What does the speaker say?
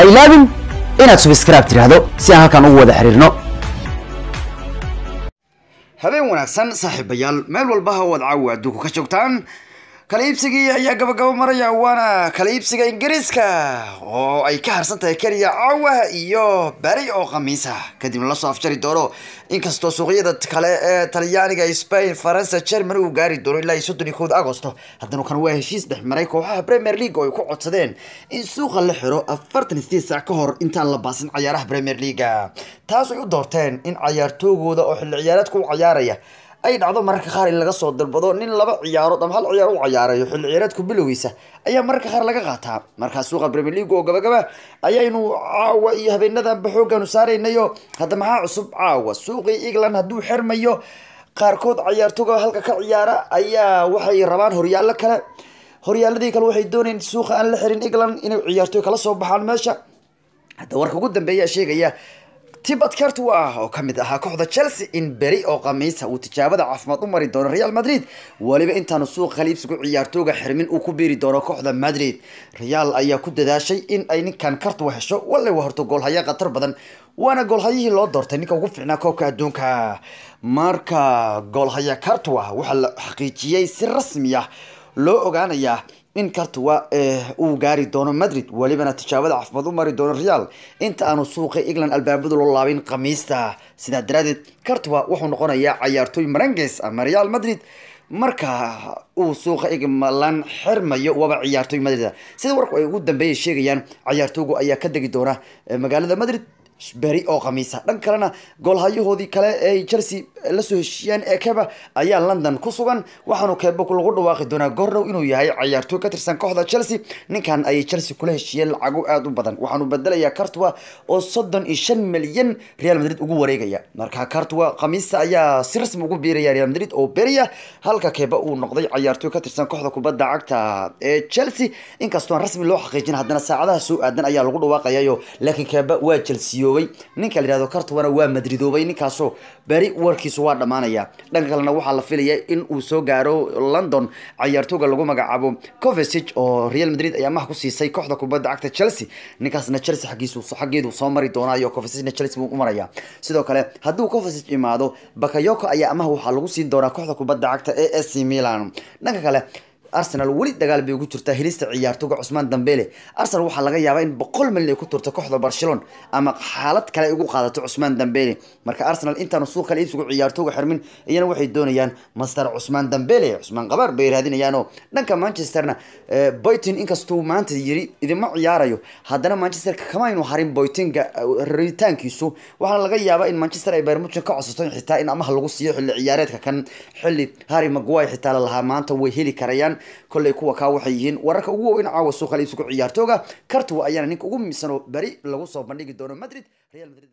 ha ilaabin inaad subscribe tidhaahdo si aan halkan ugu wada xiriirno. Habeen wanaagsan saaxiibayaal meel walba ha wad caawa adduunku ka joogtaan kala iibsigii ayaa gabagabo maraya waana kala iibsiga ingiriiska oo ay ka harsan tahay keliya caawa iyo beri oo khamiisa. Kadibna la soo afjari doono inkastoo suuqyada kale ee talyaaniga spain faransa germany uu gaari doono ilaa iyo soddon iyo kowda agosto. Haddana kan waa heshiis dhex maray kooxaha premier league oo ay ku codsadeen in suuqa la xiro afartan sideed saac ka hor intaan la baasin cayaaraha premier leaga taas ay u doorteen in cayaartoogooda oo xilli ciyaareedka u cayaaraya ay dhacdo mararka qaar in laga soo dalbado nin laba ciyaarood ama hal ciyaar u cayaarayo xilli ciyaareedku bilowgiisa ayaa mararka qaar laga qaataa. Markaa suuqa premier league oo gabagaba ayaynu caawa iyo habeenadanba xoogaanu saaraynayo. Hadda maxaa cusub? Caawa. Suuqii england hadduu xirmayo qaarkood cayaartooga halka ka ciyaara ayaa waxay rabaan horyaallo kale. Horyaaladii kale waxay doonayeen suuqa aan la xirin england inay ciyaartooy kala soo baxaan meesha. Hadda warka ugu dambeeya sheegaya tibet cartua oo ka mid ahaa kooxda chelsea in beri oo khamiisa uu tijaabada caafimaad u mari doono real madrid. Weliba intaanu suuq khaliibsigu ciyaartooga xirmin uu ku biiri doono kooxda madrid. Real ayaa ku dadaashay in ay ninkan cartua hesho wale waa horto goolhaya khatar badan waana goolhayihii loo doortay ninka ugu fiicnaa koobka adduunka. Marka goolhaya cartua waxaa la xaqiijiyey si rasmi ah loo ogaanayaa in cartua uu gaari doono madrid welibana tijaabada caafimaad u mari doono real. Inta aanu suuqa england albaabadu loo laabin khamiista. Sidaa daraadeed cartua wuxuu noqonayaa cayaartooy maranges ama real madrid. Marka uu suuqa england xirmayo waba ciyaartooy madrid. Sida warku ay ugu dambeeya sheegayaan cayaartooygu ayaa ka degi doona magaalada madrid beri oo khamiisa dhan kalena goolhayahoodii kale ee chelsea la soo heshiiyeen ee keba ayaa london ku sugan waxaanu keba lagu dhawaaqi doonaa goordhow inuu yahay cayaartooy ka tirsan kooxda chelsea. Ninkan ayay chelsea kula heshiiyeen lacago aada u badan. Waxaanu bedelayaa cartua oo soddon iyo shan milyan real madrid ugu wareegaya. Marka cartua khamiista ayaa si rasmi ugu biiraya real madrid oo beriya halka keba uu noqday cayaartooy ka tirsan kooxda kubadda cagta ee chelsea. Inkastoo rasmi loo xaqiijin haddana saacadaha soo aadan ayaa lagu dhawaaqayayo laakiin keba waa chelsea ninka la yihahdo cartuana waa madridoobay ninkaasoo beri warkiisu waa dhammaanaya. Dhanka kalena waxaa la filaya in uu soo gaaro london cayaartooga lagu magacaabo. Covesig oo real madrid ay amaha ku siisay kooxda kubadda cagta chelsea. Ninkaasna chelsea xaggiisu xaggeedu soo mari doonaayo. Covesigna chelsea buu u maraya sidoo kale hadduu covesig imaado bakayoko ayaa amaha waxaa lagu siin doonaa kooxda kubadda cagta ee ac milan. Dhanka kale arsenal weli dagaal bay ugu jirtaa helista ciyaartooga cusmaan dambele arsenal waxaa laga yaabaa in boqol milyan ay ku turto kooxda barcelona ama xaalad kale ay ugu qaadato cusmaan dambele marka arsenal intaanu suuq kale iibsigu ciyaartooga xirmin iyana waxay doonayaan master cusmaan dambele cusmaan qabaar bay raadinayaanoo dhanka manchesterna boytin inkastuu maanta yiri idima ciyaarayo. Haddana manchester kamaynu harin boytinga raritaankiisu. Waxaana laga yaabaa in manchester ay bermuchin ka codsato xitaa in amaha lagu siiyo xilli ciyaareedka kan. Xilli harry maguire xitaa lalahaa maanta way heli karayaan kolley kuwa kaa waxay yihiin. Wararka ugu waaweyn caawa suuqa iibsigu ciyaartooga cartua ayaana ninka ugu miisanoo beri lagu soo bandhigi doono madrid real madrid